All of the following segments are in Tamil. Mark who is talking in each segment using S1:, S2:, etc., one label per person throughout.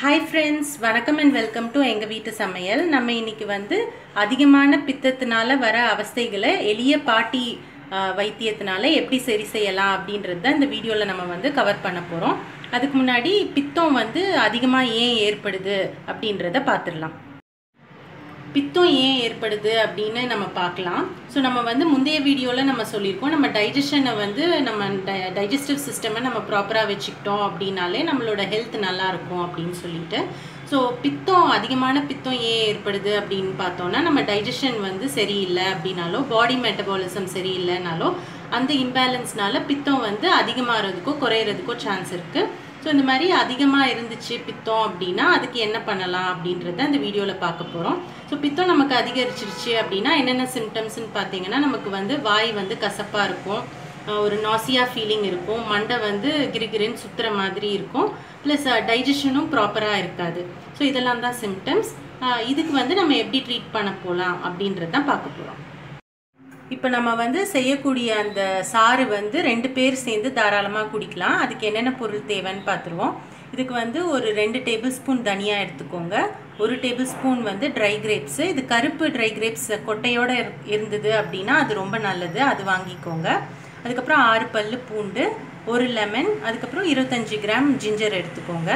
S1: ஹாய் ஃப்ரெண்ட்ஸ் வணக்கம் அண்ட் வெல்கம் டு எங்கள் வீட்டு சமையல். நம்ம இன்னைக்கு வந்து அதிகமான பித்தத்தினால வர அவஸ்தைகளை எளிய பாட்டி வைத்தியத்தினால எப்படி சரி செய்யலாம் அப்படின்றது தான் இந்த வீடியோவில் நம்ம வந்து கவர் பண்ண போகிறோம் அதுக்கு முன்னாடி பித்தம் வந்து அதிகமாக ஏன் ஏற்படுது அப்படின்றத பார்த்துடலாம். பித்தம் ஏன் ஏற்படுது அப்படின்னு நம்ம பார்க்கலாம். ஸோ நம்ம வந்து முந்தைய வீடியோவில் நம்ம சொல்லியிருக்கோம். நம்ம டைஜஷனை வந்து நம்ம டைஜஸ்டிவ் சிஸ்டமை நம்ம ப்ராப்பராக வச்சுக்கிட்டோம் அப்படின்னாலே நம்மளோட ஹெல்த் நல்லாயிருக்கும் அப்படின்னு சொல்லிட்டு. ஸோ பித்தம் அதிகமான பித்தம் ஏன் ஏற்படுது அப்படின்னு பார்த்தோம்னா நம்ம டைஜஷன் வந்து சரியில்லை அப்படின்னாலோ பாடி மெட்டபாலிசம் சரியில்லைனாலோ அந்த இம்பேலன்ஸ்னால பித்தம் வந்து அதிகமாகிறதுக்கோ குறையிறதுக்கோ சான்ஸ் இருக்குது ஸோ இந்த மாதிரி அதிகமாக இருந்துச்சு பித்தம் அப்படின்னா அதுக்கு என்ன பண்ணலாம் அப்படின்றத அந்த வீடியோவில் பார்க்க போகிறோம் ஸோ பித்தம் நமக்கு அதிகரிச்சிருச்சு அப்படின்னா என்னென்ன சிம்டம்ஸ்னு பார்த்தீங்கன்னா நமக்கு வந்து வாய் வந்து கசப்பாக இருக்கும். ஒரு நாசியா ஃபீலிங் இருக்கும். மண்டை வந்து கிரிகிரின்னு சுற்றுற மாதிரி இருக்கும். ப்ளஸ் டைஜஷனும் ப்ராப்பராக இருக்காது. ஸோ இதெல்லாம் தான் சிம்டம்ஸ் இதுக்கு வந்து நம்ம எப்படி ட்ரீட் பண்ண போகலாம் அப்படின்றது தான் பார்க்க போகிறோம் இப்போ நம்ம வந்து செய்யக்கூடிய அந்த சாறு வந்து ரெண்டு பேர் சேர்ந்து தாராளமாக குடிக்கலாம். அதுக்கு என்னென்ன பொருள் தேவைன்னு பார்த்துருவோம் இதுக்கு வந்து ஒரு ரெண்டு டேபிள் ஸ்பூன் தனியாக எடுத்துக்கோங்க. ஒரு டேபிள் ஸ்பூன் வந்து ட்ரை கிரேப்ஸு. இது கருப்பு ட்ரை கிரேப்ஸ் கொட்டையோடு இருந்தது அப்படின்னா அது ரொம்ப நல்லது. அது வாங்கிக்கோங்க. அதுக்கப்புறம் ஆறு பல் பூண்டு ஒரு லெமன் அதுக்கப்புறம் இருபத்தஞ்சி கிராம் ஜிஞ்சர் எடுத்துக்கோங்க.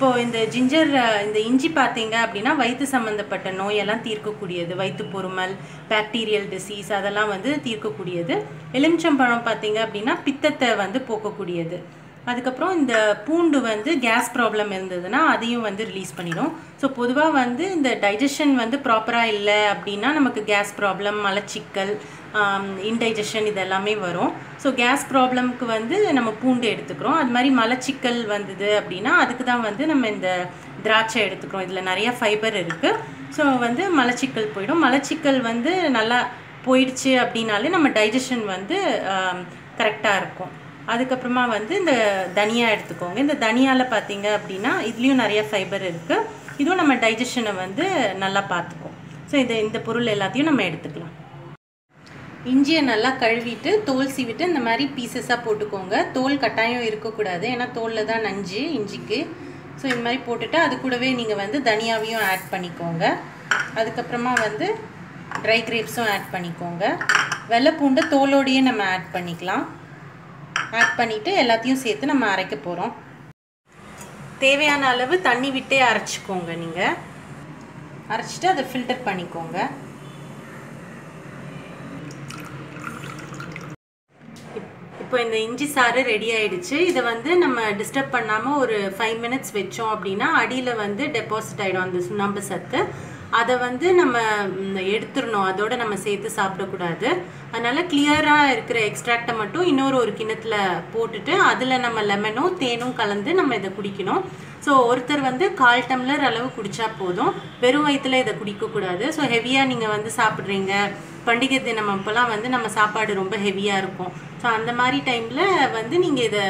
S1: இப்போது இந்த ஜிஞ்சர் இந்த இஞ்சி பார்த்தீங்க அப்படின்னா வயிற்று சம்மந்தப்பட்ட நோயெல்லாம் தீர்க்கக்கூடியது. வயிற்று பொறுமல் பாக்டீரியல் டிசீஸ் அதெல்லாம் வந்து தீர்க்கக்கூடியது. எலுமிச்சம்பழம் பார்த்தீங்க அப்படின்னா பித்தத்தை வந்து போக்கக்கூடியது. அதுக்கப்புறம் இந்த பூண்டு வந்து கேஸ் ப்ராப்ளம் இருந்ததுன்னா அதையும் வந்து ரிலீஸ் பண்ணிடும். ஸோ பொதுவாக வந்து இந்த டைஜஷன் வந்து ப்ராப்பராக இல்லை அப்படின்னா நமக்கு கேஸ் ப்ராப்ளம் மலச்சிக்கல் இன்டைஜஷன் இதெல்லாமே வரும். ஸோ கேஸ் ப்ராப்ளம்க்கு வந்து நம்ம பூண்டு எடுத்துக்கிறோம். அது மாதிரி மலச்சிக்கல் வந்தது அப்படின்னா அதுக்கு தான் வந்து நம்ம இந்த திராட்சை எடுத்துக்கிறோம். இதில் நிறைய ஃபைபர் இருக்குது ஸோ வந்து மலச்சிக்கல் போயிடும். மலச்சிக்கல் வந்து நல்லா போயிடுச்சு அப்படின்னாலே நம்ம டைஜஷன் வந்து கரெக்டாக இருக்கும். அதுக்கப்புறமா வந்து இந்த தனியா எடுத்துக்கோங்க. இந்த தனியாவில் பார்த்தீங்க அப்படின்னா இதுலேயும் நிறைய ஃபைபர் இருக்குது இதுவும் நம்ம டைஜஷனை வந்து நல்லா பார்த்துக்கும் ஸோ இந்த இந்த பொருள் எல்லாத்தையும் நம்ம எடுத்துக்கலாம். இஞ்சியை நல்லா கழுவிட்டு தோல் சீவிட்டு இந்த மாதிரி பீசஸாக போட்டுக்கோங்க. தோல் கட்டாயம் இருக்கக்கூடாது. ஏன்னா தோலில் தான் நஞ்சு இஞ்சிக்கு. ஸோ இந்த மாதிரி போட்டுட்டு அது கூடவே நீங்கள் வந்து தனியாவையும் ஆட் பண்ணிக்கோங்க. அதுக்கப்புறமா வந்து ட்ரை கிரேப்ஸும் ஆட் பண்ணிக்கோங்க. வெள்ளைப்பூண்டை தோலோடையே நம்ம ஆட் பண்ணிக்கலாம். ஆட் பண்ணிவிட்டு எல்லாத்தையும் சேர்த்து நம்ம அரைக்க போகிறோம் தேவையான அளவு தண்ணி விட்டே அரைச்சிக்கோங்க நீங்கள் அரைச்சிட்டு அதை ஃபில்டர் பண்ணிக்கோங்க. இப்- இப்போ இந்த இஞ்சி சாறு ரெடி ஆயிடுச்சு. இதை வந்து நம்ம டிஸ்டர்ப் பண்ணாமல் ஒரு ஃபைவ் மினிட்ஸ் வச்சோம் அப்படின்னா அடியில் வந்து டெபாசிட் ஆகிடும் அந்த சுண்ணாம்பு சத்து. அதை வந்து நம்ம எடுத்துடணும். அதோட நம்ம சேர்த்து சாப்பிடக்கூடாது. அதனால் கிளியராக இருக்கிற எக்ஸ்ட்ராக்டை மட்டும் இன்னொரு ஒரு கிணத்துல போட்டுட்டு அதில் நம்ம லெமனும் தேனும் கலந்து நம்ம இதை குடிக்கணும். ஸோ ஒருத்தர் வந்து கால் டம்ளர் அளவு குடித்தா போதும். வெறும் வயிற்றுல இதை குடிக்கக்கூடாது. ஸோ ஹெவியாக நீங்கள் வந்து சாப்பிட்றீங்க. பண்டிகை தினம் அப்போல்லாம் வந்து நம்ம சாப்பாடு ரொம்ப ஹெவியாக இருக்கும். ஸோ அந்த மாதிரி டைமில் வந்து நீங்கள் இதை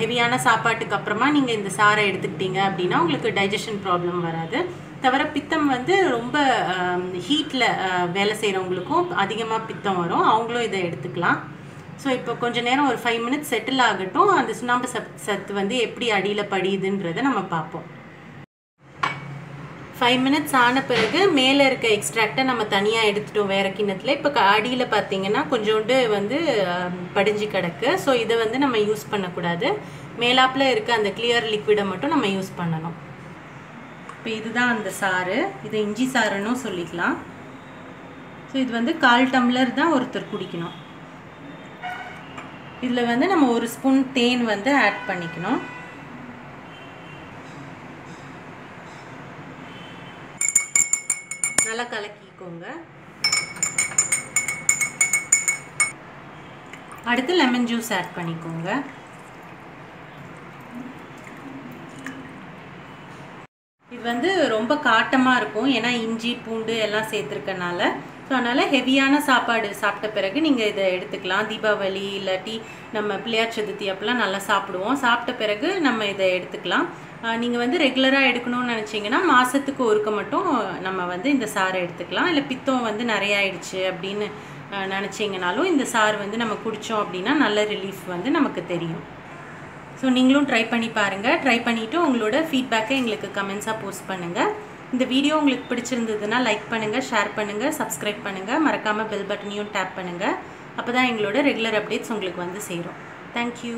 S1: ஹெவியான சாப்பாட்டுக்கு அப்புறமா நீங்கள் இந்த சாறை எடுத்துக்கிட்டீங்க அப்படின்னா உங்களுக்கு டைஜஷன் ப்ராப்ளம் வராது. தவிர பித்தம் வந்து ரொம்ப ஹீட்டில் வேலை செய்கிறவங்களுக்கும் அதிகமாக பித்தம் வரும். அவங்களும் இதை எடுத்துக்கலாம். ஸோ இப்போ கொஞ்ச நேரம் ஒரு ஃபைவ் மினிட்ஸ் செட்டில் ஆகட்டும். அந்த சுண்ணாம்பு சத் சத்து வந்து எப்படி அடியில் படியுதுன்றதை நம்ம பார்ப்போம். ஃபைவ் மினிட்ஸ் ஆன பிறகு மேலே இருக்க எக்ஸ்ட்ராக்டை நம்ம தனியாக எடுத்துட்டோம் வேறு கிண்ணத்தில். இப்போ அடியில் பார்த்தீங்கன்னா கொஞ்சோண்டு வந்து படிஞ்சு கிடக்கு. ஸோ இதை வந்து நம்ம யூஸ் பண்ணக்கூடாது. மேலாப்பில் இருக்க அந்த கிளியர் லிக்விடை மட்டும் நம்ம யூஸ் பண்ணணும். இப்போ இதுதான் அந்த சாறு. இது இஞ்சி சாறுன்னும் சொல்லிக்கலாம். ஸோ இது வந்து கால் டம்ளர் தான் ஒருத்தர் குடிக்கணும். இதில் வந்து நம்ம ஒரு ஸ்பூன் தேன் வந்து ஆட் பண்ணிக்கணும். நல்லா கலக்கிக்கோங்க. அடுத்து லெமன் ஜூஸ் ஆட் பண்ணிக்கோங்க. வந்து ரொம்ப காட்டமாக இருக்கும். ஏன்னா இஞ்சி பூண்டு எல்லாம் சேர்த்துருக்கனால. ஸோ அதனால் ஹெவியான சாப்பாடு சாப்பிட்ட பிறகு நீங்கள் இதை எடுத்துக்கலாம். தீபாவளி இல்லாட்டி நம்ம பிள்ளையார் சதுர்த்தி அப்போலாம் நல்லா சாப்பிடுவோம். சாப்பிட்ட பிறகு நம்ம இதை எடுத்துக்கலாம். நீங்கள் வந்து ரெகுலராக எடுக்கணும்னு நினச்சிங்கன்னா மாதத்துக்கு ஒருக்க மட்டும் நம்ம வந்து இந்த சாறை எடுத்துக்கலாம். இல்லை பித்தம் வந்து நிறைய ஆயிடுச்சு அப்படின்னு நினச்சிங்கனாலும் இந்த சாறு வந்து நம்ம குடித்தோம் அப்படின்னா நல்ல ரிலீஃப் வந்து நமக்கு தெரியும். ஸோ நீங்களும் ட்ரை பண்ணி பாருங்கள் ட்ரை பண்ணிவிட்டு உங்களோட ஃபீட்பேக்கை எங்களுக்கு கமெண்ட்ஸாக போஸ்ட் பண்ணுங்கள் இந்த வீடியோ உங்களுக்கு பிடிச்சிருந்ததுன்னா லைக் பண்ணுங்கள் ஷேர் பண்ணுங்கள் சப்ஸ்கிரைப் பண்ணுங்கள் மறக்காமல் பெல் பட்டனையும் டேப் பண்ணுங்கள் அப்போ தான் எங்களோட ரெகுலர் அப்டேட்ஸ் உங்களுக்கு வந்து சேரும். தேங்க்யூ